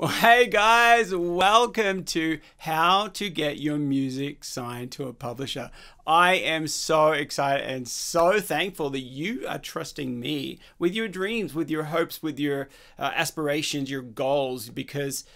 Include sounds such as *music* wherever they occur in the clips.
Well, hey guys, welcome to How to Get Your Music Signed to a Publisher. I am so excited and so thankful that you are trusting me with your dreams, with your hopes, with your uh, aspirations, your goals, because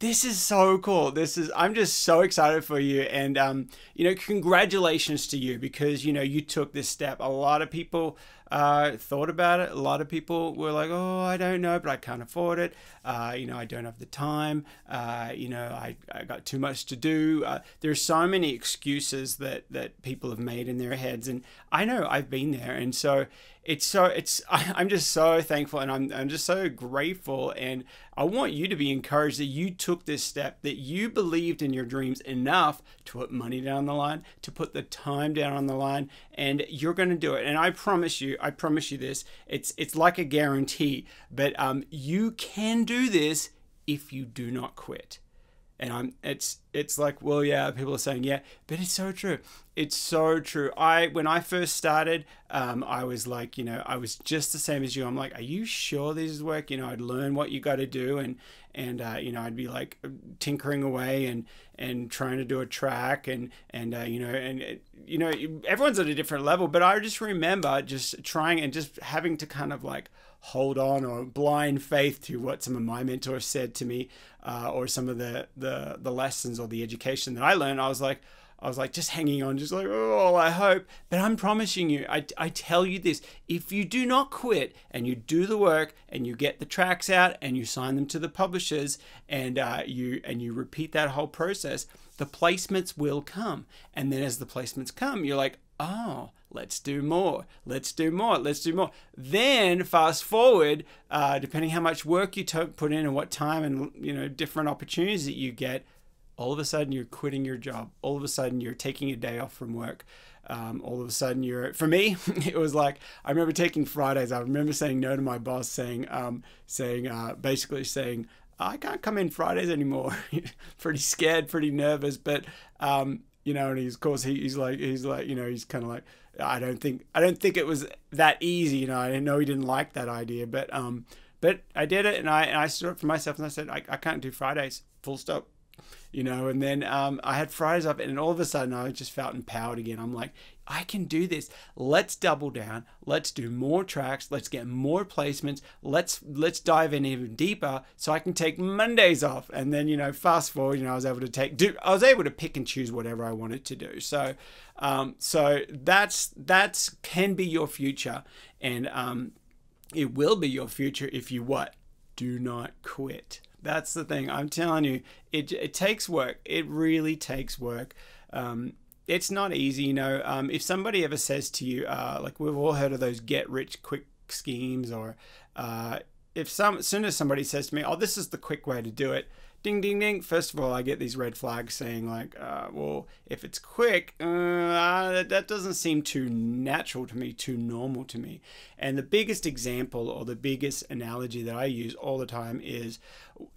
this is so cool. This is I'm just so excited for you and um you know congratulations to you because you know you took this step. A lot of people uh, thought about it. A lot of people were like, "Oh, I don't know, but I can't afford it. Uh, you know, I don't have the time. Uh, you know, I, I got too much to do." Uh, are so many excuses that that people have made in their heads, and I know I've been there, and so it's so it's I, *laughs* I'm just so thankful and I'm, I'm just so grateful. And I want you to be encouraged that you took this step that you believed in your dreams enough to put money down the line to put the time down on the line and you're going to do it. And I promise you I promise you this it's it's like a guarantee but um, you can do this if you do not quit and I'm it's it's like well yeah people are saying yeah but it's so true. It's so true. I when I first started um, I was like you know I was just the same as you. I'm like are you sure this is work? You know I'd learn what you got to do and and uh, you know I'd be like tinkering away and and trying to do a track and and uh, you know and you know everyone's at a different level but I just remember just trying and just having to kind of like hold on or blind faith to what some of my mentors said to me uh, or some of the, the the lessons or the education that I learned. I was like, I was like just hanging on, just like, oh, I hope. But I'm promising you, I, I tell you this if you do not quit and you do the work and you get the tracks out and you sign them to the publishers and uh, you and you repeat that whole process, the placements will come. And then as the placements come, you're like, oh, let's do more, let's do more, let's do more. Then fast forward, uh, depending how much work you put in and what time and you know different opportunities that you get, all of a sudden you're quitting your job. All of a sudden you're taking a day off from work. Um, all of a sudden you're for me *laughs* it was like i remember taking fridays i remember saying no to my boss saying um, saying uh, basically saying i can't come in fridays anymore *laughs* pretty scared pretty nervous but um, you know and he's of course he, he's like he's like you know he's kind of like I don't think I don't think it was that easy. You know, I didn't know he didn't like that idea, but um, but I did it, and I and I stood up for myself, and I said I, I can't do Fridays, full stop. You know, and then um, I had Fridays up, and all of a sudden I just felt empowered again. I'm like, I can do this. Let's double down. Let's do more tracks. Let's get more placements. Let's let's dive in even deeper so I can take Mondays off. And then you know, fast forward, you know, I was able to take do I was able to pick and choose whatever I wanted to do. So um, so that's that's can be your future, and um, it will be your future if you what do not quit. That's the thing. I'm telling you, it it takes work. It really takes work. Um, it's not easy, you know. Um, if somebody ever says to you, uh, like we've all heard of those get rich quick schemes, or uh, if some as soon as somebody says to me, "Oh, this is the quick way to do it," ding ding ding. First of all i get these red flags saying like uh, well if it's quick uh, that doesn't seem too natural to me too normal to me. And the biggest example or the biggest analogy that i use all the time is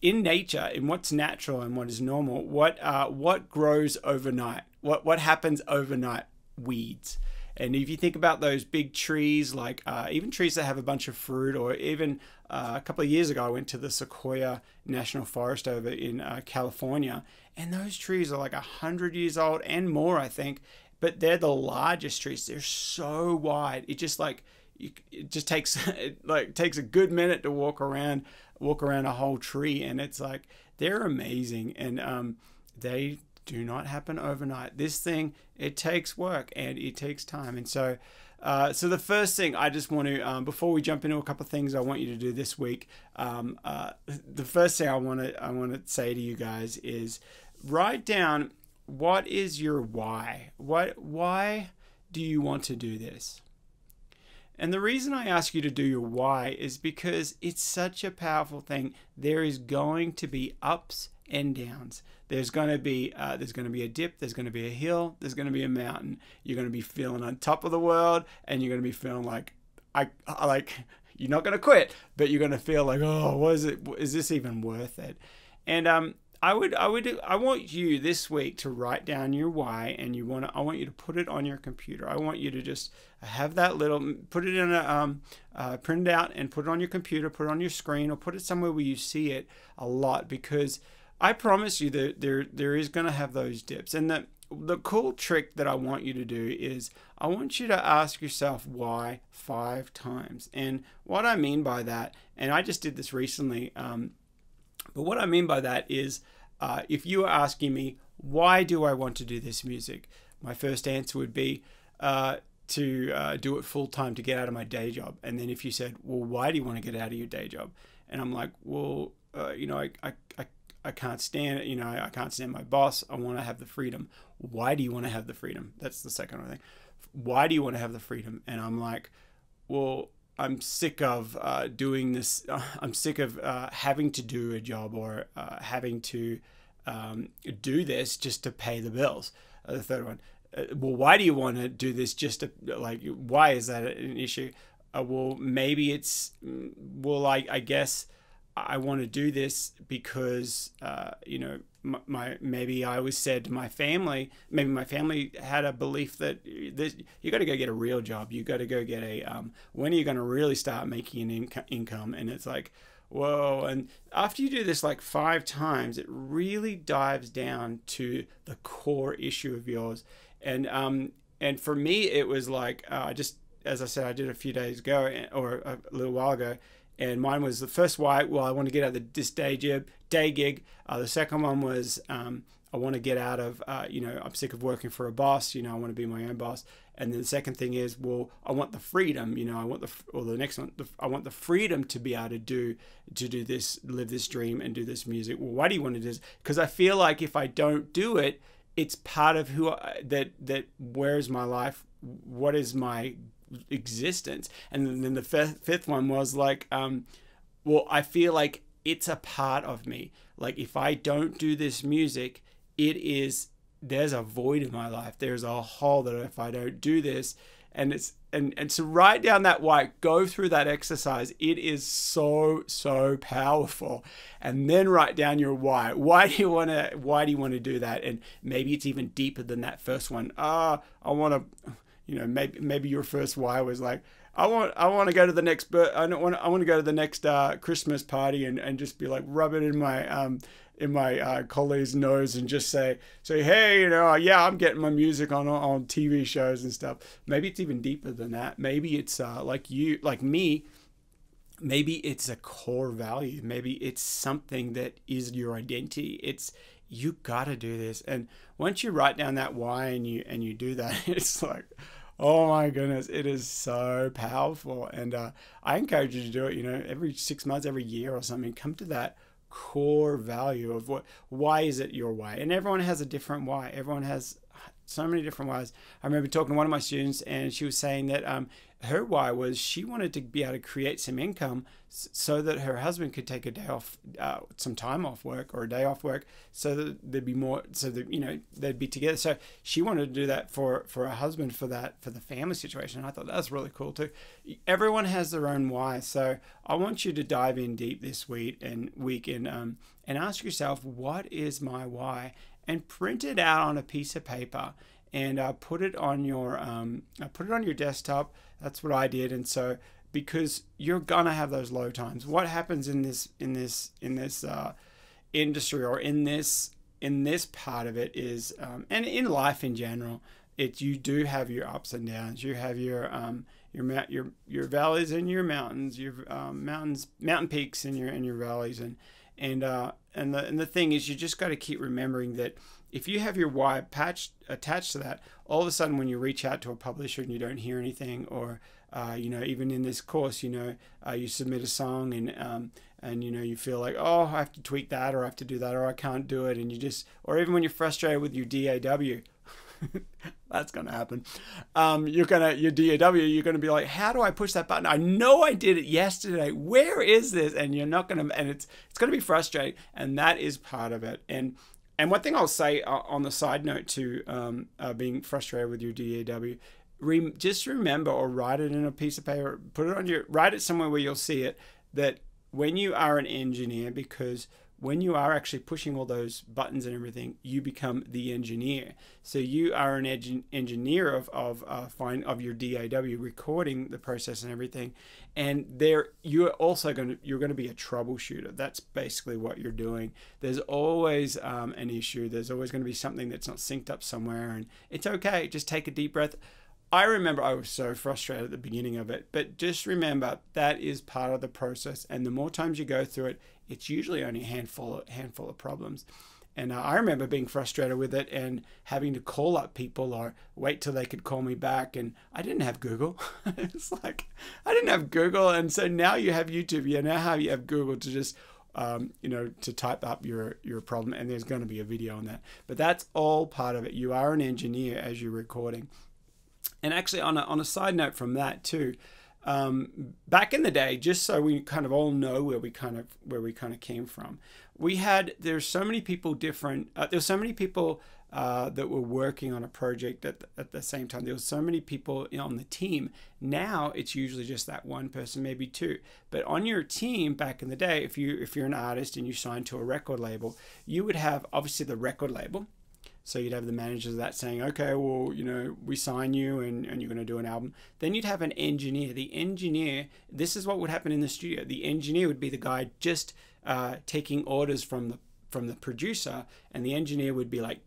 in nature in what's natural and what is normal what uh, what grows overnight what what happens overnight? Weeds and if you think about those big trees, like uh, even trees that have a bunch of fruit, or even uh, a couple of years ago, I went to the Sequoia National Forest over in uh, California, and those trees are like 100 years old and more, I think, but they're the largest trees. They're so wide. It just like, you, it just takes *laughs* it like takes a good minute to walk around walk around a whole tree and it's like they're amazing and um, they do not happen overnight. This thing, it takes work and it takes time. And so, uh, so the first thing I just want to, um, before we jump into a couple of things I want you to do this week, um, uh, the first thing I want to I want to say to you guys is write down what is your why. What why do you want to do this? And the reason I ask you to do your why is because it's such a powerful thing. There is going to be ups and downs. There's going to be uh, there's going to be a dip, there's going to be a hill, there's going to be a mountain. You're going to be feeling on top of the world, and you're going to be feeling like I, I like you're not going to quit, but you're going to feel like oh, what is it? Is this even worth it? And um, I would, I would, I want you this week to write down your why, and you want to, I want you to put it on your computer. I want you to just have that little, put it in a, um, uh, print it out and put it on your computer, put it on your screen, or put it somewhere where you see it a lot, because I promise you that there, there is going to have those dips, and the, the cool trick that I want you to do is I want you to ask yourself why five times, and what I mean by that, and I just did this recently. Um, but what I mean by that is uh, if you are asking me, why do I want to do this music? My first answer would be uh, to uh, do it full time to get out of my day job. And then if you said, well, why do you want to get out of your day job? And I'm like, well, uh, you know, I, I, I, I can't stand it. You know, I, can't stand my boss. I want to have the freedom. Why do you want to have the freedom? That's the second thing. Why do you want to have the freedom? And I'm like, well, I'm sick of uh, doing this. Uh, *laughs* I'm sick of uh, having to do a job or uh, having to um, do this just to pay the bills. Uh, the third one. Uh, well, why do you want to do this just to like? Why is that an issue? well, maybe it's mm, well, I, I guess I want to do this because you know my, my, maybe I was said to my family, maybe my family had a belief that this, you got to go get a real job. You got to go get a um, when are you going to really start making an inc- income? And it's like, whoa! And after you do this like five times, it really dives down to the core issue of yours. And um, and for me, it was like uh, I just as I said, I did a few days ago or a little while ago, and mine was the first why. Well, I want to get out of this day job, day gig. Uh, the second one was um, I want to get out of, uh, you know, I'm sick of working for a boss. You know, I want to be my own boss. And then the second thing is, well, I want the freedom. You know, I want the, or the next one, the, I want the freedom to be able to do, to do this, live this dream, and do this music. Well, why do you want to do this? Because I feel like if I don't do it, it's part of who I, that that where's my life what is my existence. And then the fifth, one was like, um, well, I feel like it's a part of me. Like if I don't do this music, it is there's a void in my life. There's a hole that if I don't do this, and it's and and to write down that why, go through that exercise. It is so so powerful, and then write down your why. Why do you want to? Why do you want to do that? And maybe it's even deeper than that first one. Ah, I want to you know maybe maybe your first why was like I want I want to go to the next but I don't want I want to go to the next uh, Christmas party and, and just be like rub it in my um in my uh, colleague's nose and just say say hey you know yeah I'm getting my music on on TV shows and stuff. Maybe it's even deeper than that. Maybe it's uh, like you like me maybe it's a core value. Maybe it's something that is your identity. It's you got to do this. And once you write down that why and you and you do that *laughs* it's like oh my goodness it is so powerful and uh, i encourage you to do it you know every six months every year or something come to that core value of what why is it your why and everyone has a different why everyone has so many different ways. I remember talking to one of my students, and she was saying that um, her why was she wanted to be able to create some income so that her husband could take a day off, uh, some time off work or a day off work, so that there'd be more, so that you know they'd be together. So she wanted to do that for for her husband for that for the family situation. And I thought that was really cool too. Everyone has their own why, so I want you to dive in deep this week and week and um and ask yourself what is my why and print it out on a piece of paper and uh, put it on your um, uh, put it on your desktop. That's what I did, and so because you're gonna have those low times. What happens in this in this in this uh, industry or in this in this part of it is, um, and in life in general, it you do have your ups and downs. You have your um, your your your valleys and your mountains, your um, mountains mountain peaks and your and your valleys and and uh, and the and the thing is, you just got to keep remembering that if you have your why patched attached to that, all of a sudden when you reach out to a publisher and you don't hear anything, or uh, you know, even in this course, you know, uh, you submit a song and um, and you know you feel like oh I have to tweak that or I have to do that or I can't do it, and you just or even when you're frustrated with your DAW, *laughs* that's gonna happen. Um, you're gonna your DAW, you're gonna be like, how do I push that button? I know I did it yesterday. Where is this? And you're not gonna, and it's it's gonna be frustrating, and that is part of it. And and one thing I'll say uh, on the side note to um, uh, being frustrated with your DAW, re- just remember or write it in a piece of paper, put it on your, write it somewhere where you'll see it. That when you are an engineer, because when you are actually pushing all those buttons and everything, you become the engineer. So you are an eng- engineer of of uh, fine of your DAW, recording the process and everything, and there you're also going to you're going to be a troubleshooter. That's basically what you're doing. There's always um, an issue. There's always going to be something that's not synced up somewhere, and it's okay. Just take a deep breath. I remember I was so frustrated at the beginning of it, but just remember that is part of the process. And the more times you go through it, it's usually only a handful handful of problems. And uh, I remember being frustrated with it and having to call up people or wait till they could call me back. And I didn't have Google. *laughs* it's like I didn't have Google, and so now you have YouTube. You now have you have Google to just um, you know, to type up your your problem, and there's going to be a video on that. But that's all part of it. You are an engineer as you're recording. And actually, on a, on a side note from that too, um, back in the day, just so we kind of all know where we kind of where we kind of came from, we had there's so many people different. Uh, there's so many people uh, that were working on a project at the, at the same time. There were so many people on the team. Now it's usually just that one person, maybe two. But on your team back in the day, if you if you're an artist and you signed to a record label, you would have obviously the record label so you'd have the managers of that saying, okay, well, you know, we sign you and, and you're going to do an album. Then you'd have an engineer. The engineer, this is what would happen in the studio. The engineer would be the guy just uh, taking orders from the from the producer, and the engineer would be like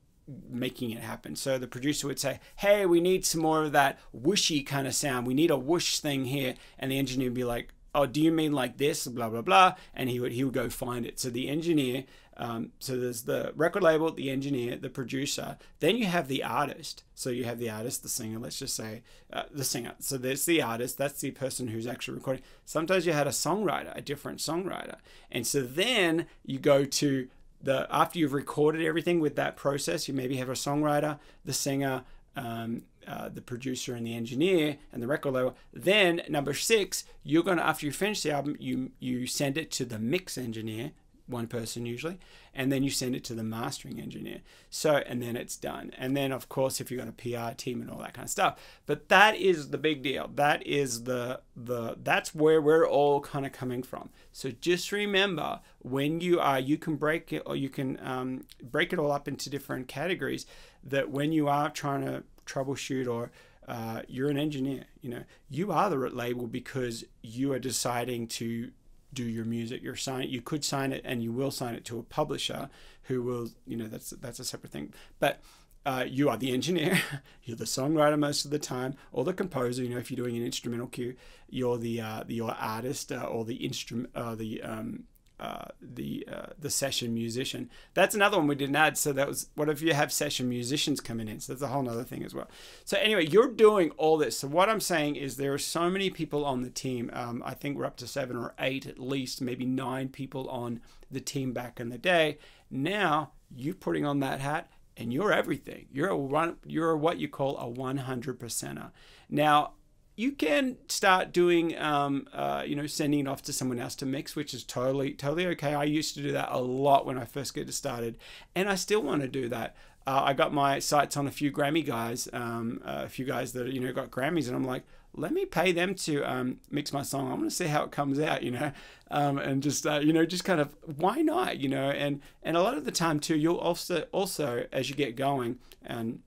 making it happen. So the producer would say, "Hey, we need some more of that whooshy kind of sound. We need a whoosh thing here," and the engineer would be like, "Oh, do you mean like this?" Blah blah blah, and he would he would go find it. So the engineer um, so there's the record label, the engineer, the producer. Then you have the artist. So you have the artist, the singer. Let's just say uh, the singer. So there's the artist. That's the person who's actually recording. Sometimes you had a songwriter, a different songwriter, and so then you go to the after you've recorded everything with that process. You maybe have a songwriter, the singer. Um, uh, the producer and the engineer and the record label. Then number six, you're gonna after you finish the album, you you send it to the mix engineer one person usually, and then you send it to the mastering engineer. So, and then it's done. And then, of course, if you've got a PR team and all that kind of stuff. But that is the big deal. That is the the that's where we're all kind of coming from. So just remember when you are, you can break it or you can um, break it all up into different categories. That when you are trying to troubleshoot or uh, you're an engineer, you know, you are the label because you are deciding to do your music. You're sign you could sign it and you will sign it to a publisher who will, you know, that's that's a separate thing. But uh, you are the engineer, *laughs* you're the songwriter most of the time, or the composer. You know, if you're doing an instrumental cue, you're the uh, the your artist uh, or the instrument, uh, the um, uh, the uh, the session musician. That's another one we didn't add. So that was what if you have session musicians coming in? So that's a whole other thing as well. So anyway, you're doing all this. So what I'm saying is there are so many people on the team. Um, I think we're up to seven or eight at least, maybe nine people on the team back in the day. Now you putting on that hat and you're everything. You're a one. You're what you call a 100 percenter. Now you can start doing, um, uh, you know, sending it off to someone else to mix, which is totally, totally okay. I used to do that a lot when I first get started, and I still want to do that. Uh, I got my sights on a few Grammy guys, um, a few guys that you know got Grammys, and I'm like, let me pay them to um, mix my song. I want to see how it comes out, you know, um, and just uh, you know, just kind of why not, you know, and and a lot of the time too, you'll also also as you get going and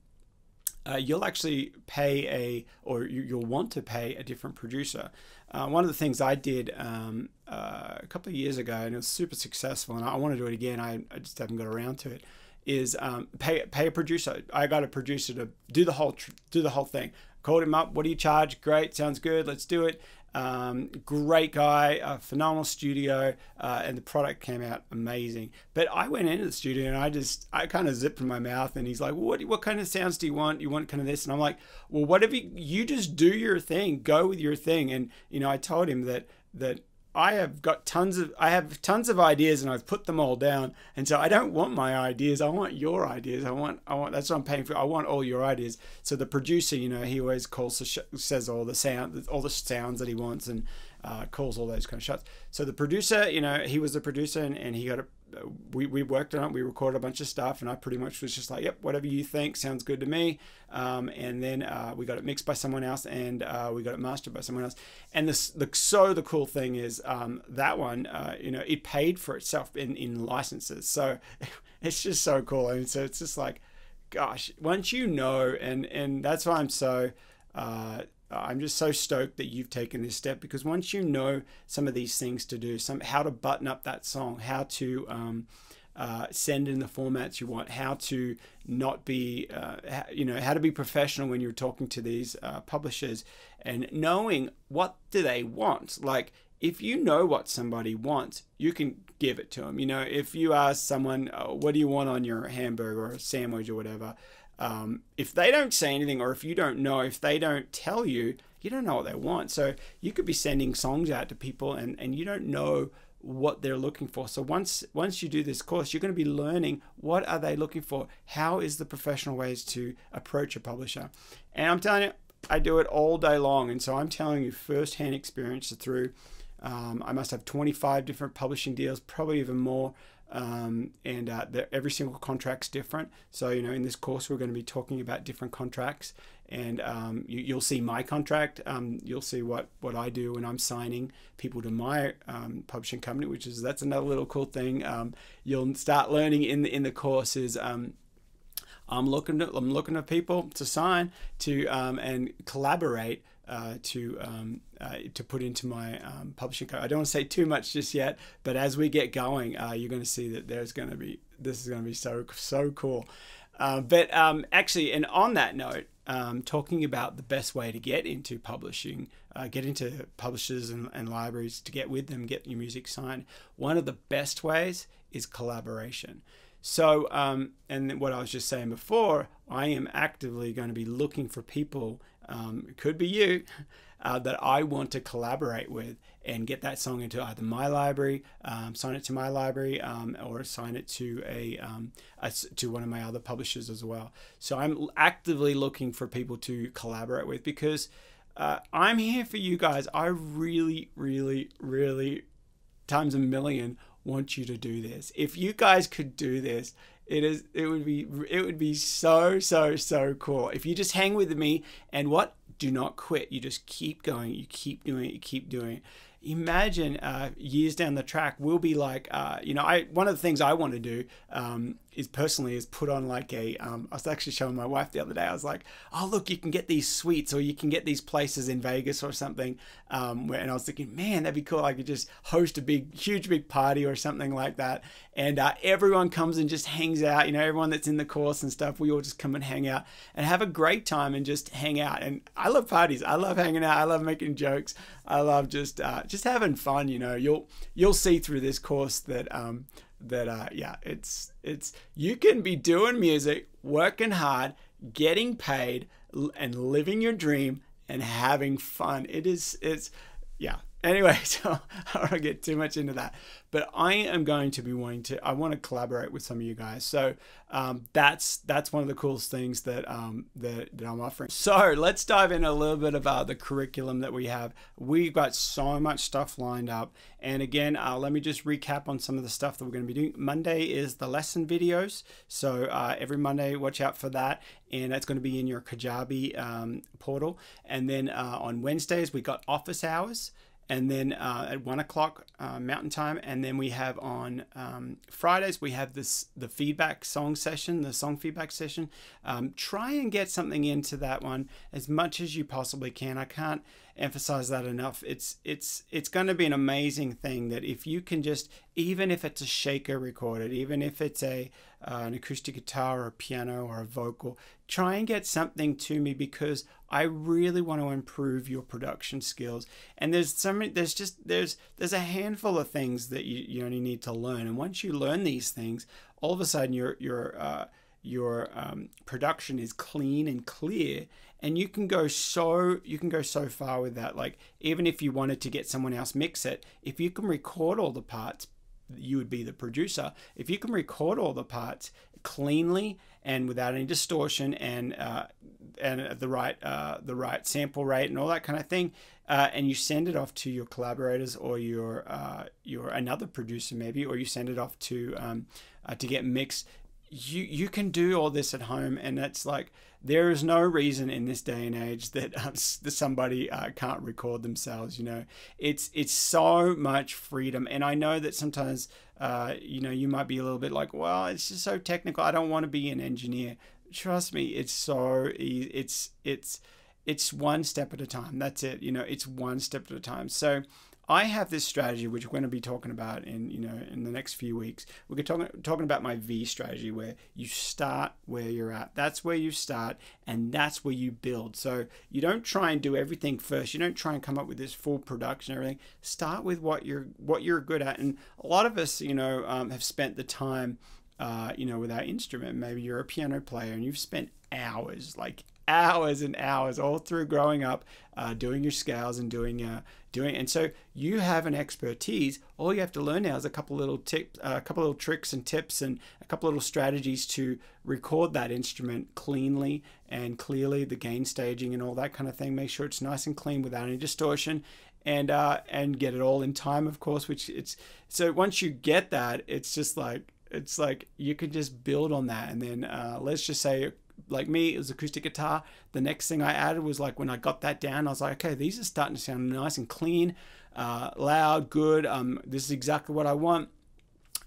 uh, you'll actually pay a, or you, will want to pay a different producer. Uh, one of the things I did um, uh, a couple of years ago, and it was super successful, and I want to do it again. I, I just haven't got around to it. Is um, pay pay a producer. I got a producer to do the whole do the whole thing. Called him up. What do you charge? Great, sounds good. Let's do it. Um, great guy, a phenomenal studio, uh, and the product came out amazing. But I went into the studio and I just, I kind of zipped in my mouth, and he's like, well, "What, what kind of sounds do you want? You want kind of this?" And I'm like, "Well, whatever you, you just do your thing, go with your thing." And you know, I told him that that I have got tons of I have tons of ideas and I've put them all down. And so I don't want my ideas. I want your ideas. I want I want that's what I'm paying for. I want all your ideas. So the producer, you know, he always calls says all the sound all the sounds that he wants and uh, calls all those kind of shots. So the producer, you know, he was the producer and, and he got a we, we worked on it. We recorded a bunch of stuff, and I pretty much was just like, "Yep, whatever you think sounds good to me." Um, and then uh, we got it mixed by someone else, and uh, we got it mastered by someone else. And this, the so the cool thing is um, that one, uh, you know, it paid for itself in in licenses. So *laughs* it's just so cool. And so it's just like, gosh, once you know, and and that's why I'm so. Uh, I'm just so stoked that you've taken this step because once you know some of these things to do, some how to button up that song, how to um, uh, send in the formats you want, how to not be, uh, you know, how to be professional when you're talking to these uh, publishers, and knowing what do they want. Like if you know what somebody wants, you can give it to them. You know, if you ask someone, oh, "What do you want on your hamburger or sandwich or whatever?" Um, if they don't say anything or if you don't know, if they don't tell you, you don't know what they want. So you could be sending songs out to people and, and you don't know what they're looking for. So once once you do this course, you're going to be learning what are they looking for? How is the professional ways to approach a publisher? And I'm telling you, I do it all day long. And so I'm telling you firsthand experience through um, I must have 25 different publishing deals, probably even more. Um, and uh, every single contract's different. So you know, in this course, we're going to be talking about different contracts, and um, you, will see my contract. Um, you'll see what what I do when I'm signing people to my um, publishing company, which is that's another little cool thing. Um, you'll start learning in the in the course is. Um, I'm looking at I'm looking at people to sign to and collaborate uh, to um, uh, to put into my um, publishing code. I don't want to say too much just yet, but as we get going, uh, you're going to see that there's going to be this is going to be so so cool. Uh, but um, actually, and on that note, um, talking about the best way to get into publishing, uh, get into publishers and, and libraries to get with them, get your music signed. One of the best ways is collaboration. So, um, and what I was just saying before, I am actively going to be looking for people um, could be you, uh, that I want to collaborate with and get that song into either my library, um, sign it to my library, um, or sign it to a, um, a, to one of my other publishers as well. So I'm actively looking for people to collaborate with because uh, I'm here for you guys. I really, really, really, times a million want you to do this. If you guys could do this, it is it would be it would be so so so cool. If you just hang with me and what? Do not quit. You just keep going. You keep doing it. You keep doing it. Imagine uh, years down the track we'll be like uh, you know i one of the things i want to do um, is personally is put on like a. Um, I was actually showing my wife the other day. I was like, oh look, you can get these suites or you can get these places in Vegas or something. Um, where, and I was thinking, man, that'd be cool. I could just host a big, huge, big party or something like that, and uh, everyone comes and just hangs out. You know, everyone that's in the course and stuff. We all just come and hang out and have a great time and just hang out. And I love parties. I love hanging out. I love making jokes. I love just uh, just having fun. You know, you'll you'll see through this course that. Um, that uh, yeah, it's it's you can be doing music, working hard, getting paid, and living your dream and having fun. It is it's yeah. Anyway, *laughs* so I don't get too much into that, but I am going to be wanting to. I want to collaborate with some of you guys. So um, that's that's one of the coolest things that um, that, that I'm offering. So let's dive in a little bit about the curriculum that we have. We've got so much stuff lined up, and again, uh, let me just recap on some of the stuff that we're going to be doing. Monday is the lesson videos, so uh, every Monday, watch out for that, and that's going to be in your Kajabi um, portal. And then uh, on Wednesdays, we got office hours and then uh, at one o'clock uh, Mountain Time, and then we have on um, Fridays we have this the feedback song session, the song feedback session. Um, try and get something into that one as much as you possibly can. I can't emphasize that enough. It's it's it's going to be an amazing thing that if you can just even if it's a shaker recorded, even if it's a uh, an acoustic guitar or a piano or a vocal, try and get something to me because I really want to improve your production skills. And there's so many, there's just there's there's a handful of things that you, you only need to learn. And once you learn these things, all of a sudden your your uh, your um, production is clean and clear and you can go so you can go so far with that like even if you wanted to get someone else mix it if you can record all the parts you would be the producer. If you can record all the parts cleanly and without any distortion and uh, and the right uh, the right sample rate and all that kind of thing, uh, and you send it off to your collaborators or your uh, your another producer maybe, or you send it off to um, uh, to get mixed. You you can do all this at home, and it's like there is no reason in this day and age that *laughs* uh, somebody uh, can't record themselves. You know, it's it's so much freedom, and I know that sometimes uh, you know you might be a little bit like, well, it's just so technical. I don't want to be an engineer. Trust me, it's so it's it's it's one step at a time. That's it. You know, it's one step at a time. So I have this strategy which we're going to be talking about in you know in the next few weeks. We're talking talking about my V strategy where you start where you're at. That's where you start and that's where you build. So you don't try and do everything first. You don't try and come up with this full production everything. Start with what you're what you're good at. And a lot of us, you know, um, have spent the time, uh, you know, with our instrument. Maybe you're a piano player and you've spent hours, like hours and hours all through growing up uh, doing your scales and doing uh, doing and so you have an expertise. All you have to learn now is a couple little tips uh, a couple little tricks and tips and a couple little strategies to record that instrument cleanly and clearly the gain staging and all that kind of thing. Make sure it's nice and clean without any distortion and uh, and get it all in time of course which it's so once you get that it's just like it's like you can just build on that and then uh, let's just say like me, it was acoustic guitar. The next thing I added was like when I got that down, I was like, okay, these are starting to sound nice and clean, uh, loud, good. Um, this is exactly what I want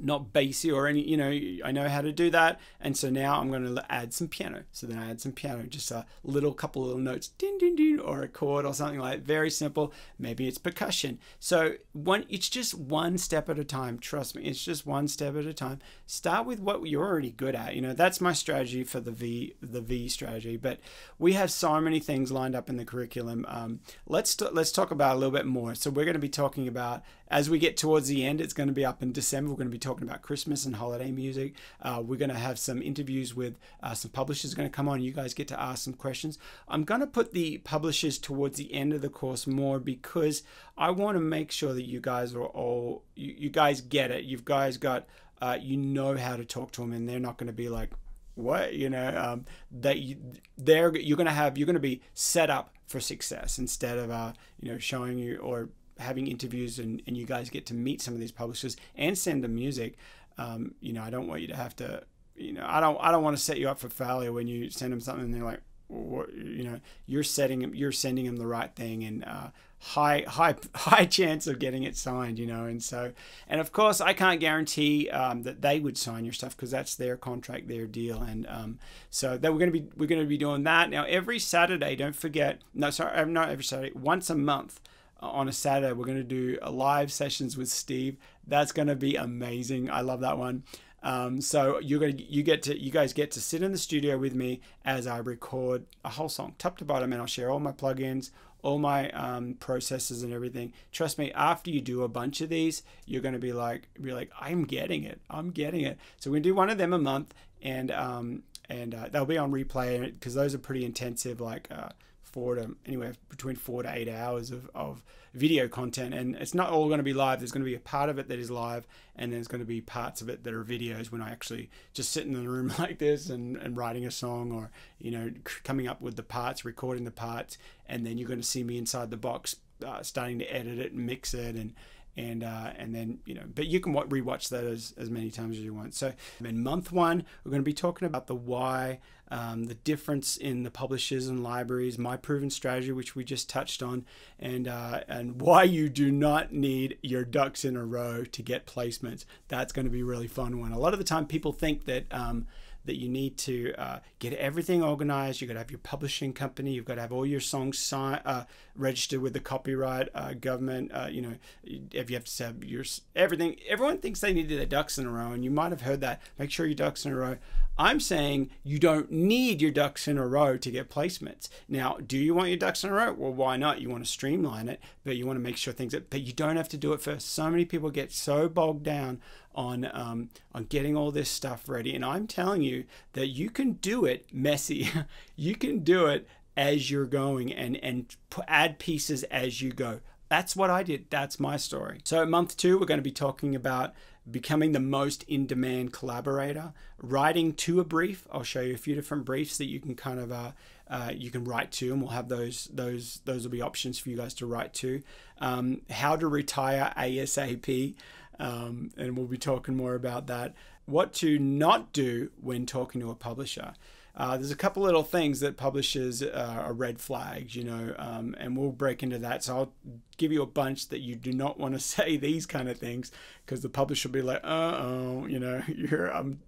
not bassy or any, you know, I know how to do that. And so now I'm going to add some piano. So then I add some piano, just a little couple of little notes, ding, ding, ding, or a chord or something like that. Very simple. Maybe it's percussion. So one, it's just one step at a time. Trust me, it's just one step at a time. Start with what you're already good at. You know, that's my strategy for the V, the V strategy. But we have so many things lined up in the curriculum. Um, let's let's talk about a little bit more. So we're going to be talking about as we get towards the end, it's going to be up in December. We're going to be talking about Christmas and holiday music. Uh, we're going to have some interviews with uh, some publishers going to come on. You guys get to ask some questions. I'm going to put the publishers towards the end of the course more because I want to make sure that you guys are all you, you guys get it. You guys got uh, you know how to talk to them, and they're not going to be like what you know um, that you, they're you're going to have you're going to be set up for success instead of uh, you know showing you or having interviews and, and you guys get to meet some of these publishers and send them music, um, you know, I don't want you to have to, you know, I don't, I don't want to set you up for failure when you send them something and they're like, what, you know, you're setting you're sending them the right thing and uh, high, high, *laughs* high chance of getting it signed, you know. And so, and of course, I can't guarantee um, that they would sign your stuff because that's their contract, their deal. And um, so that we're going to be, we're going to be doing that now every Saturday. Don't forget, no, sorry, not every Saturday, once a month on a Saturday. We're going to do a live sessions with Steve. That's going to be amazing. I love that one. Um, so you're gonna you get to you guys get to sit in the studio with me as I record a whole song, top to bottom, and I'll share all my plugins, all my um, processes and everything. Trust me, after you do a bunch of these, you're gonna be like be like I'm getting it, I'm getting it. So gonna do one of them a month, and um, and uh, they'll be on replay because those are pretty intensive, like. Uh, four to anywhere between four to eight hours of, of video content. And it's not all going to be live. There's going to be a part of it that is live and there's going to be parts of it that are videos. When i actually just sit in the room *laughs* like this and, and writing a song or you know coming up with the parts recording the parts and then you're going to see me inside the box uh, starting to edit it and mix it and and uh, and then you know but you can rewatch that as, as many times as you want. So in month one we're going to be talking about the why um, the difference in the publishers and libraries my proven strategy which we just touched on and uh, and why you do not need your ducks in a row to get placements. That's going to be really fun one. A lot of the time people think that um, that you need to uh, get everything organized. You've got to have your publishing company. You've got to have all your songs sign, uh, registered with the copyright uh, government. Uh, you know, if you have to have your everything. Everyone thinks they need their ducks in a row, and you might have heard that. Make sure your ducks in a row. I'm saying you don't need your ducks in a row to get placements. Now, do you want your ducks in a row? Well, why not? You want to streamline it, but you want to make sure things that, but you don't have to do it first. So many people get so bogged down on um, on getting all this stuff ready, and I'm telling you that you can do it messy. *laughs* you can do it as you're going and and add pieces as you go That's what I did. That's my story. So, month two, we're going to be talking about becoming the most in demand collaborator, writing to a brief. I'll show you a few different briefs that you can kind of uh, uh, you can write to, and we'll have those those those will be options for you guys to write to. Um, how to retire ASAP, um, and we'll be talking more about that. What to not do when talking to a publisher. Uh, there's a couple little things that publishers uh, are red flags, you know, um, and we'll break into that. So I'll give you a bunch that you do not want to *laughs* say these kind of things because the publisher will be like, uh oh, you know, *laughs* you're, I'm,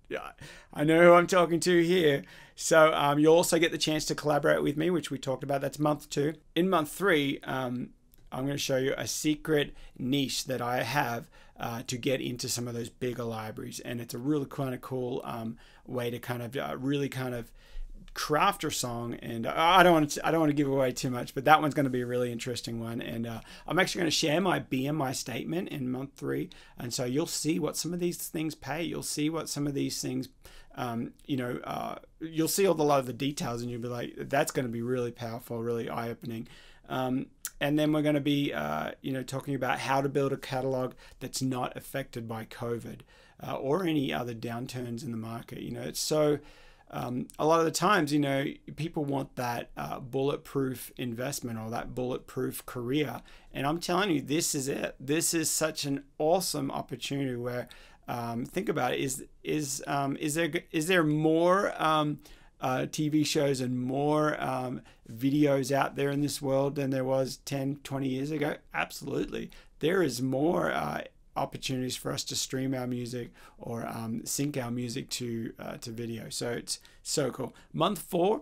I know who I'm talking to here. So um, you'll also get the chance to collaborate with me, which we talked about. That's month two. In month three, um, I'm going to show you a secret niche that I have uh, to get into some of those bigger libraries. And it's a really kind of cool um, way to kind of uh, really kind of craft your song. And I don't want to I don't want to give away too much, but that one's going to be a really interesting one. And uh, I'm actually going to share my BMI statement in month three, and so you'll see what some of these things pay. You'll see what some of these things. Um, you know, uh, you'll see all the, a lot of the details, and you'll be like, "That's going to be really powerful, really eye-opening." Um, and then we're going to be, uh, you know, talking about how to build a catalog that's not affected by COVID uh, or any other downturns in the market. You know, it's so. Um, a lot of the times, you know, people want that uh, bulletproof investment or that bulletproof career. And I'm telling you, this is it. This is such an awesome opportunity where, um, think about it, is, is, um, is, there, is there more um, uh, TV shows and more um, videos out there in this world than there was 10, 20 years ago? Absolutely. There is more uh, opportunities for us to stream our music or um, sync our music to, uh, to video. So it's so cool. Month four,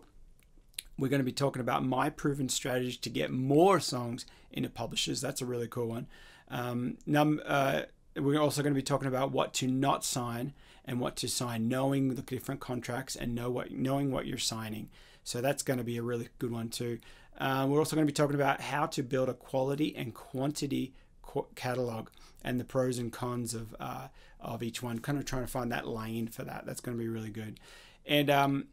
we're going to be talking about my proven strategy to get more songs into publishers. That's a really cool one. Um, num, uh, we're also going to be talking about what to not sign and what to sign, knowing the different contracts and know what knowing what you're signing. So that's going to be a really good one too. Uh, we're also going to be talking about how to build a quality and quantity catalog and the pros and cons of uh, of each one. Kind of trying to find that lane for that. That's going to be really good. And um,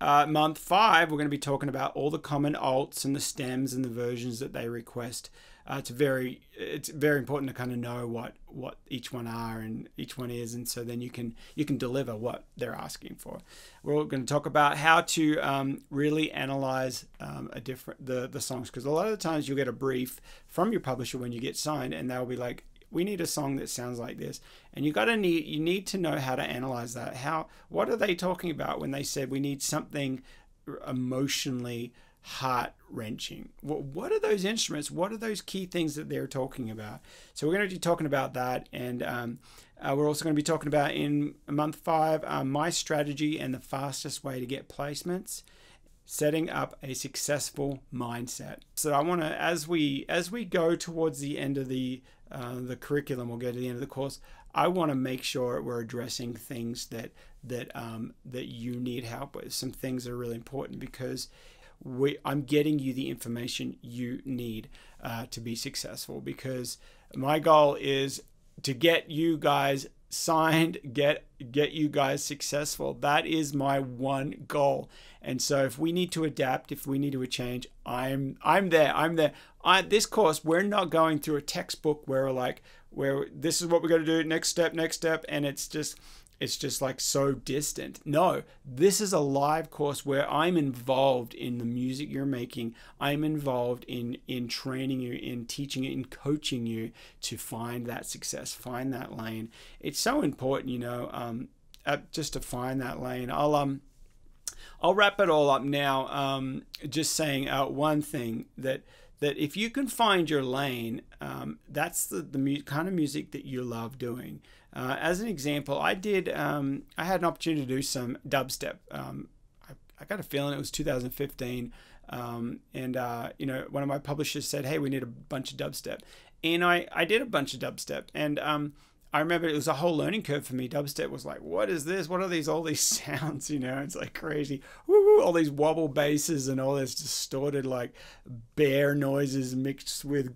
uh, month five, we're going to be talking about all the common alts and the stems and the versions that they request. Uh, it's very it's very important to kind of know what what each one are and each one is, and so then you can you can deliver what they're asking for. We're all going to talk about how to um, really analyze um, a different the the songs because a lot of the times you'll get a brief from your publisher when you get signed, and they'll be like, we need a song that sounds like this and you got to need you need to know how to analyze that how what are they talking about when they said we need something emotionally heart wrenching what, what are those instruments? What are those key things that they're talking about? So we're going to be talking about that and um, uh, we're also going to be talking about in month five uh, my strategy and the fastest way to get placements setting up a successful mindset. So i want to as we as we go towards the end of the uh, the curriculum we'll get to the end of the course i want to make sure we're addressing things that that um, that you need help with. Some things that are really important because we, i'm getting you the information you need uh, to be successful because my goal is to get you guys signed get get you guys successful. That is my one goal. And so if we need to adapt if we need to change i'm i'm there i'm there. I, this course we're not going through a textbook where like where this is what we're going to do next step next step and it's just it's just like so distant. No, this is a live course where I'm involved in the music you're making. I'm involved in in training you, in teaching you, in coaching you to find that success, find that lane. It's so important, you know, um, just to find that lane. I'll um. I'll wrap it all up now. Um, just saying uh, one thing that that if you can find your lane, um, that's the, the kind of music that you love doing. Uh, as an example, I did. Um, I had an opportunity to do some dubstep. Um, I, I, got a feeling it was 2015, um, and uh, you know, one of my publishers said, "Hey, we need a bunch of dubstep," and I I did a bunch of dubstep, and um, I remember it was a whole learning curve for me. Dubstep was like, what is this? What are these? All these *laughs* sounds, you know? It's like crazy. Woo, all these wobble basses and all this distorted like bear noises mixed with.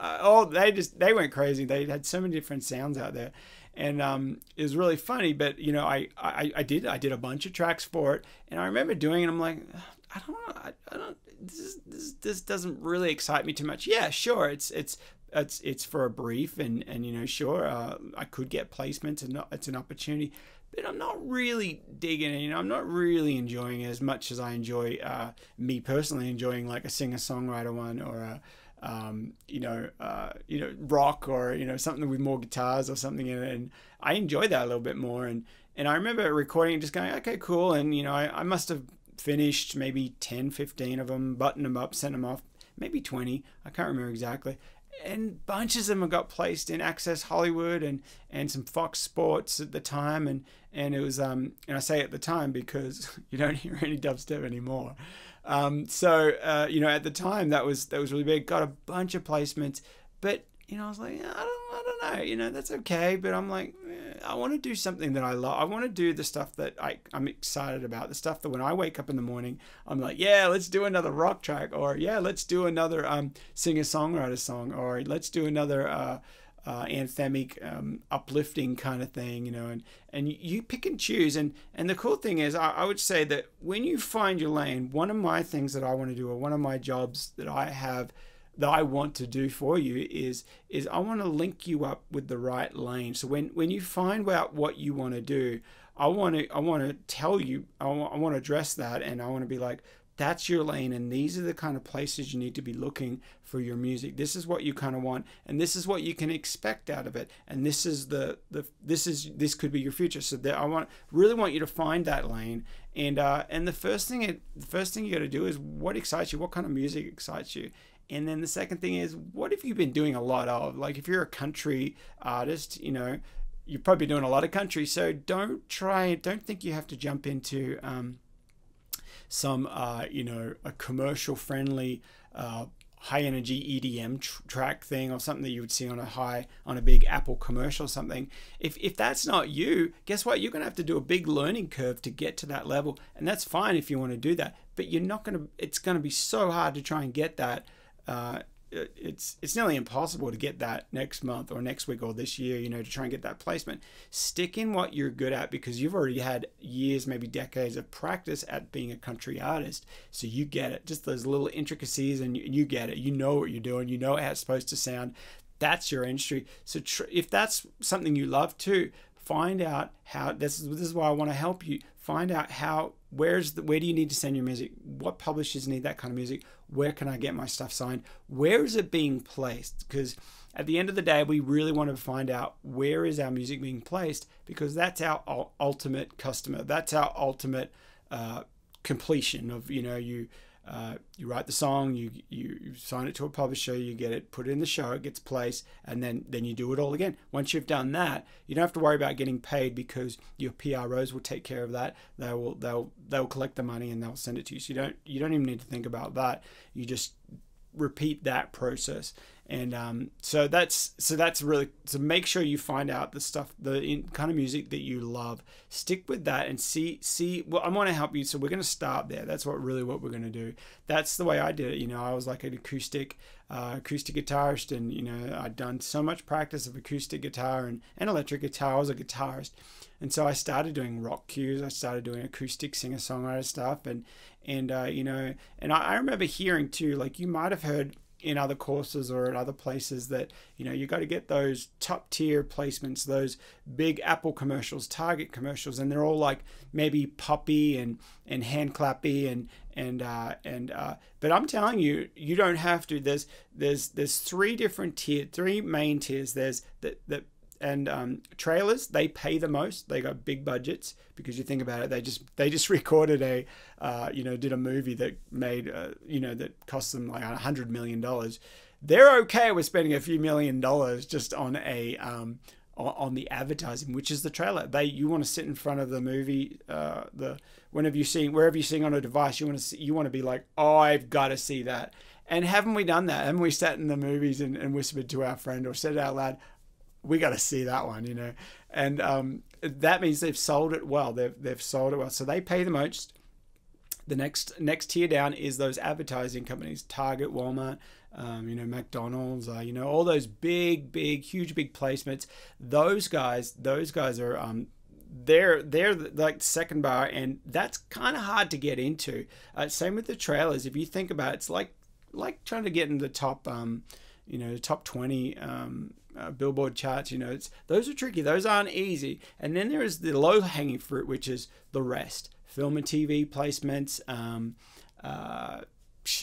Oh, they just they went crazy. They had so many different sounds out there, and um, it was really funny. But you know, I, I I did I did a bunch of tracks for it, and I remember doing it. I'm like, I don't know, I, I don't. This, this this doesn't really excite me too much. Yeah, sure, it's it's it's it's for a brief, and and you know, sure, uh, I could get placements, and it's an opportunity, but I'm not really digging it. You know, I'm not really enjoying it as much as I enjoy uh, me personally enjoying like a singer songwriter one or a um, you know, uh, you know, rock or you know something with more guitars or something in it, and I enjoy that a little bit more. And and I remember recording, just going, okay, cool. And you know, I, I must have finished maybe 10, 15 of them, buttoned them up, sent them off, maybe 20. I can't remember exactly and bunches of them got placed in Access Hollywood and and some Fox Sports at the time, and and it was um and I say at the time because *laughs* you don't hear any dubstep anymore. Um, so uh, you know at the time that was that was really big. Got a bunch of placements, but you know I was like I don't I don't know you know that's okay, but I'm like I want to do something that I love. I want to do the stuff that I, I'm excited about. The stuff that when I wake up in the morning, I'm like, yeah, let's do another rock track, or yeah, let's do another um, singer songwriter song, or let's do another uh, uh, anthemic, um, uplifting kind of thing, you know. And and you pick and choose. And and the cool thing is, I, I would say that when you find your lane, one of my things that I want to do, or one of my jobs that I have that I want to do for you is is I want to link you up with the right lane. So when when you find out what you want to do, I want to I want to tell you I want, I want to address that and I want to be like that's your lane and these are the kind of places you need to be looking for your music this is what you kind of want and this is what you can expect out of it and this is the the this is this could be your future so that i want really want you to find that lane and uh and the first thing it the first thing you got to do is what excites you what kind of music excites you and then the second thing is, what have you been doing a lot of? Like, if you're a country artist, you know, you're probably doing a lot of country. So don't try, don't think you have to jump into um, some, uh, you know, a commercial friendly, uh, high energy EDM tr- track thing or something that you would see on a high, on a big Apple commercial or something. If, if that's not you, guess what? You're going to have to do a big learning curve to get to that level. And that's fine if you want to do that. But you're not going to, it's going to be so hard to try and get that uh, Uh, it's it's nearly impossible to get that next month or next week or this year you know to try and get that placement. Stick in what you're good at because you've already had years maybe decades of practice at being a country artist. So you get it. Just those little intricacies and you, you get it. You know what you're doing. You know how it's supposed to sound. That's your industry. So if that's something you love too find out how this is, this is why I want to help you find out how where's the where do you need to send your music? What publishers need that kind of music? Where can I get my stuff signed? Where is it being placed? Because at the end of the day we really want to find out where is our music being placed because that's our ultimate customer. That's our ultimate uh, completion of you know you uh, you write the song, you, you, you sign it to a publisher, you get it put in the show, it gets placed, and then then you do it all again. Once you've done that, you don't have to worry about getting paid because your PROs will take care of that. They will they'll they'll collect the money and they'll send it to you. So you don't you don't even need to think about that. You just repeat that process and um, so that's so that's really so make sure you find out the stuff the in, kind of music that you love. Stick with that and see see well i want to help you so we're going to start there. That's what really what we're going to do. That's the way i did it you know i was like an acoustic uh, acoustic guitarist and you know i'd done so much practice of acoustic guitar and, and electric guitar. I was a guitarist. And so i started doing rock cues. I started doing acoustic singer songwriter stuff and and uh, you know and I, I remember hearing too like you might have heard in other courses or at other places that you know you got to get those top tier placements those big apple commercials target commercials and they're all like maybe poppy and and hand clappy and and uh, and uh, but I'm telling you you don't have to. There's there's there's three different tier three main tiers. There's the the and um, trailers they pay the most. They got big budgets because you think about it they just they just *laughs* recorded a uh, you know did a movie that made uh, you know that cost them like a hundred million dollars. They're okay with spending a few million dollars just on a um, on the advertising which is the trailer. They you want to sit in front of the movie uh, the whenever you see wherever you're seeing on a device you want to see, you want to be like oh I've got to see that. And haven't we done that? Haven't we sat in the movies and, and whispered to our friend or said it out loud, we got to see that one, you know. And um, that means they've sold it well. They've they've sold it well, so they pay the most. The next next tier down is those advertising companies, Target, Walmart, um, you know, McDonald's, uh, you know, all those big, big, huge, big placements. Those guys, those guys are um, they're they're like second bar, and that's kind of hard to get into. Uh, same with the trailers. If you think about it, it's like like trying to get in the top. Um, you know, top 20 um, uh, Billboard charts. You know, it's those are tricky. Those aren't easy. And then there is the low hanging fruit, which is the rest: film and TV placements. Um, uh,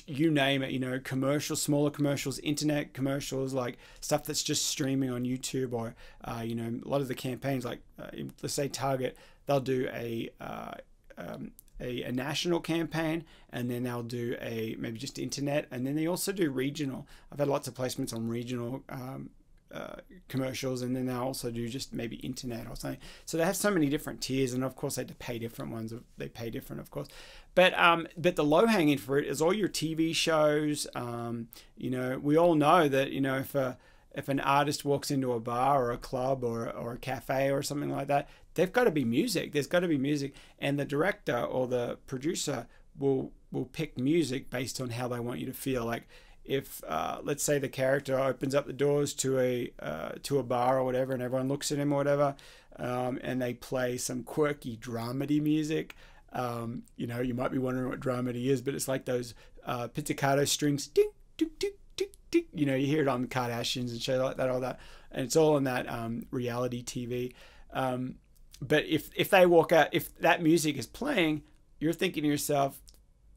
you name it, you know, commercials, smaller commercials, internet commercials, like stuff that's just streaming on YouTube, or uh, you know, a lot of the campaigns, like uh, let's say Target, they'll do a, uh, um, a a national campaign, and then they'll do a maybe just internet, and then they also do regional. I've had lots of placements on regional um, uh, commercials and then they also do just maybe internet or something. So they have so many different tiers and of course they pay different ones. They pay different of course. But um but the low hanging fruit is all your tv shows. Um you know we all know that you know if a if an artist walks into a bar or a club or, or a cafe or something like that they've got to be music. There's got to be music. And the director or the producer will will pick music based on how they want you to feel. Like if uh, let's say the character opens up the doors to a uh, to a bar or whatever, and everyone looks at him or whatever, um, and they play some quirky dramedy music. Um, you know, you might be wondering what dramedy is, but it's like those uh, pizzicato strings, ding, ding, ding, ding, ding. You know, you hear it on the Kardashians and show like that, all that, and it's all on that um, reality TV. Um, but if if they walk out, if that music is playing, you're thinking to yourself,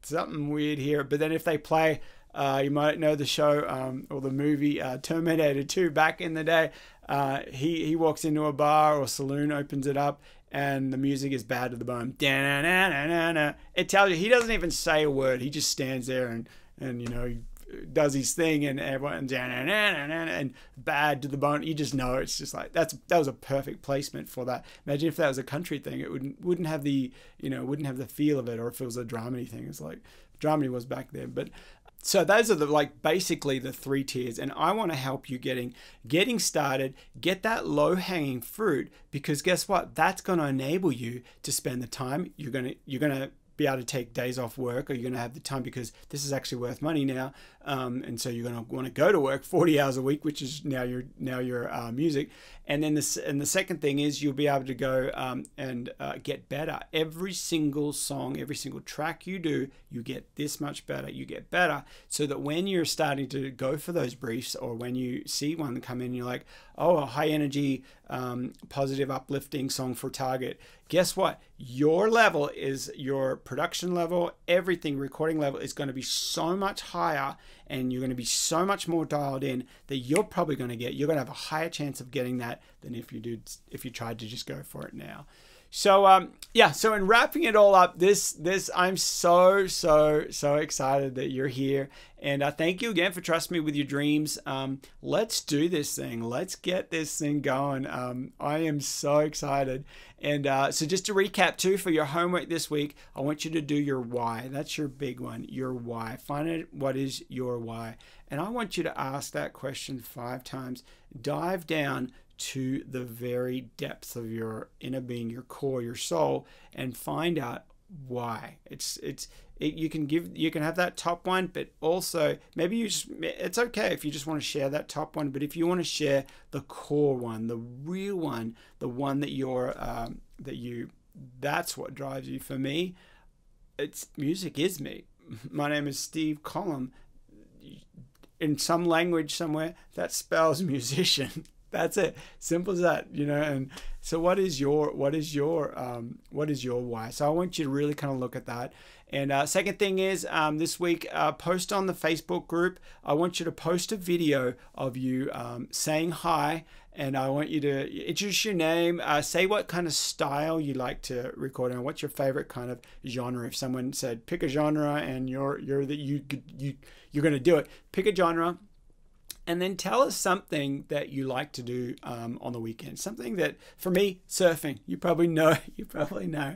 something weird here. But then if they play uh, you might know the show um, or the movie uh, Terminator 2 back in the day. Uh, he, he walks into a bar or saloon, opens it up, and the music is bad to the bone. It tells you, he doesn't even say a word. He just stands there and, and you know, does his thing and everyone and bad to the bone. You just know it's just like that's that was a perfect placement for that. Imagine if that was a country thing, it wouldn't wouldn't have the you know wouldn't have the feel of it, or if it was a dramedy thing. It's like dramedy was back then, but so those are the like basically the three tiers and i want to help you getting getting started get that low hanging fruit because guess what? That's going to enable you to spend the time. You're going to you're going to be able to take days off work or you're going to have the time because this is actually worth money now um, and so you're going to want to go to work 40 hours a week which is now your now your uh, music. And then this and the second thing is you'll be able to go um, and uh, get better. Every single song every single track you do you get this much better you get better. So that when you're starting to go for those briefs or when you see one come in you're like oh a high energy um, positive uplifting song for target. Guess what? Your level is your production level everything recording level is going to be so much higher and you're going to be so much more dialed in that you're probably going to get you're going to have a higher chance of getting that than if you did if you tried to just go for it now so um, yeah, so in wrapping it all up, this this I'm so so so excited that you're here, and uh, thank you again for trusting me with your dreams. Um, let's do this thing. Let's get this thing going. Um, I am so excited. And uh, so just to recap too, for your homework this week, I want you to do your why. That's your big one. Your why. Find out what is your why, and I want you to ask that question five times. Dive down to the very depths of your inner being, your core, your soul, and find out why. It's it's it, you can give you can have that top one, but also maybe you just it's okay if you just want to share that top one, but if you want to share the core one, the real one, the one that you're um, that you that's what drives you. For me, it's music is me. *laughs* My name is Steve Collom. In some language somewhere, that spells *laughs* musician. That's it. Simple as that, you know. And so, what is your what is your um, what is your why? So I want you to really kind of look at that. And uh, second thing is um, this week, uh, post on the Facebook group. I want you to post a video of you um, saying hi, and I want you to introduce your name. Uh, say what kind of style you like to record, and what's your favorite kind of genre. If someone said pick a genre, and you're you're that you you you're going to do it, pick a genre and then tell us something that you like to do um, on the weekend. Something that, for me, surfing. You probably know. *laughs* You probably know.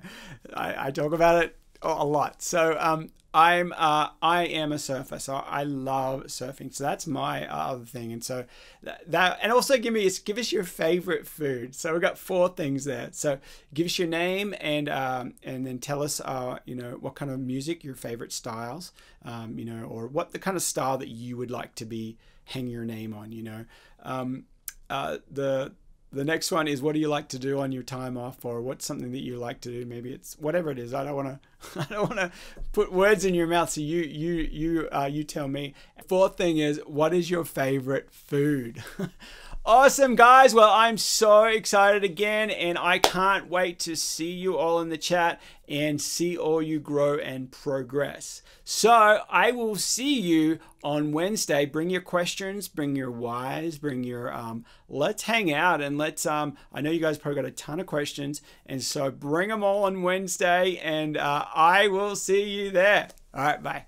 I, I talk about it a lot. So um, I'm uh, I am a surfer, so I love surfing. So that's my uh, other thing, and so that, that and also give me give us your favorite food. So we've got four things there. So give us your name and um, and then tell us uh, you know what kind of music, your favorite styles, um, you know, or what the kind of style that you would like to be hang your name on. You know, um, uh, the the next one is what do you like to do on your time off? Or what's something that you like to do? Maybe it's whatever it is. I don't want to *laughs* i don't want to put words in your mouth. So you you you uh, you tell me. Fourth thing is what is your favorite food *laughs* Awesome, guys. Well, I'm so excited again, and I can't wait to see you all in the chat and see all you grow and progress. So, I will see you on Wednesday. Bring your questions, bring your whys, bring your um, let's hang out and let's. Um, I know you guys probably got a ton of questions, and so bring them all on Wednesday, and uh, I will see you there. All right, bye.